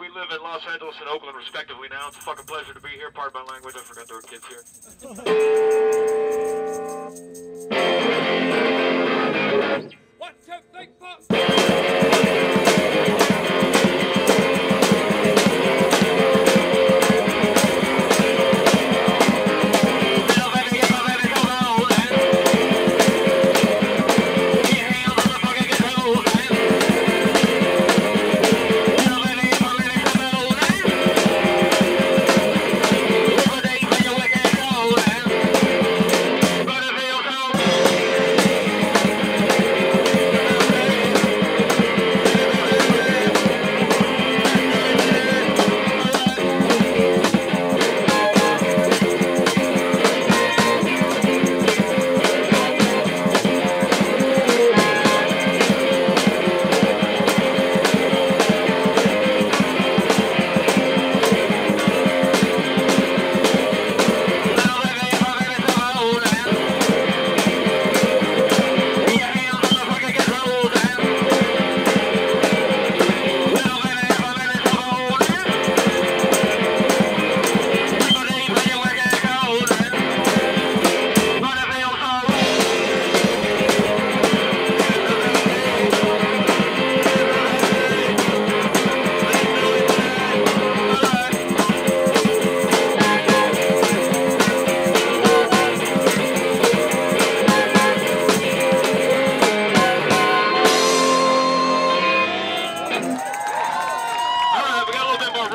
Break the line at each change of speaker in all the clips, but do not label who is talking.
We live in Los Angeles and Oakland, respectively, now. It's a fucking pleasure to be here. Pardon my language, I forgot there were kids here.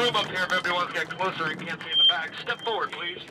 room up here if closer and can't see in the back. Step forward, please.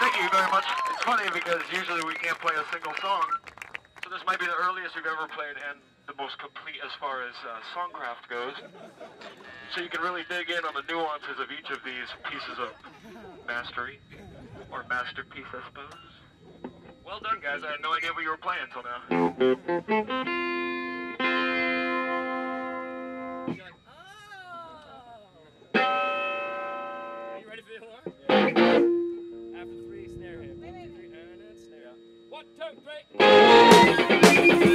Thank you very much. It's funny because usually we can't play a single song. So this might be the earliest we've ever played and the most complete as far as uh, songcraft goes. So you can really dig in on the nuances of each of these pieces of mastery. Or masterpiece, I suppose. Well done, guys. I had no idea what you were playing until now.
One, two, three.